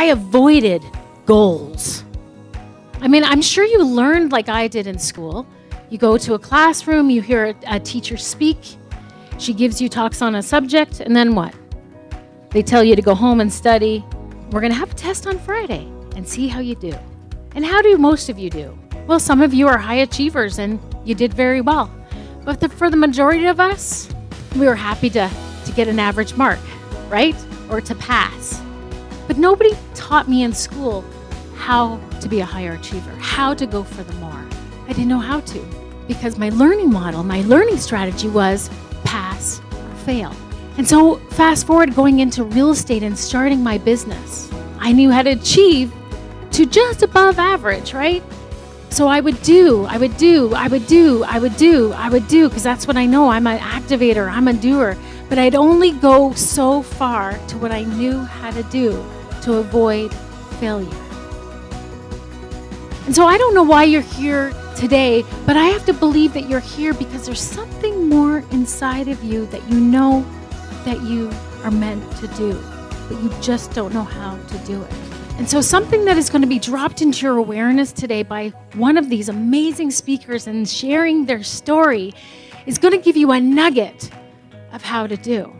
I avoided goals. I mean, I'm sure you learned like I did in school. You go to a classroom, you hear a, a teacher speak, she gives you talks on a subject, and then what? They tell you to go home and study. We're going to have a test on Friday and see how you do. And how do most of you do? Well, some of you are high achievers and you did very well. But the, for the majority of us, we were happy to, to get an average mark, right? Or to pass. But nobody taught me in school how to be a higher achiever, how to go for the more. I didn't know how to because my learning model, my learning strategy was pass or fail. And so, fast forward going into real estate and starting my business, I knew how to achieve to just above average, right? So I would do, I would do, I would do, I would do, I would do, because that's what I know. I'm an activator, I'm a doer. But I'd only go so far to what I knew how to do to avoid failure. And so I don't know why you're here today, but I have to believe that you're here because there's something more inside of you that you know that you are meant to do, but you just don't know how to do it. And so, something that is going to be dropped into your awareness today by one of these amazing speakers and sharing their story is going to give you a nugget of how to do.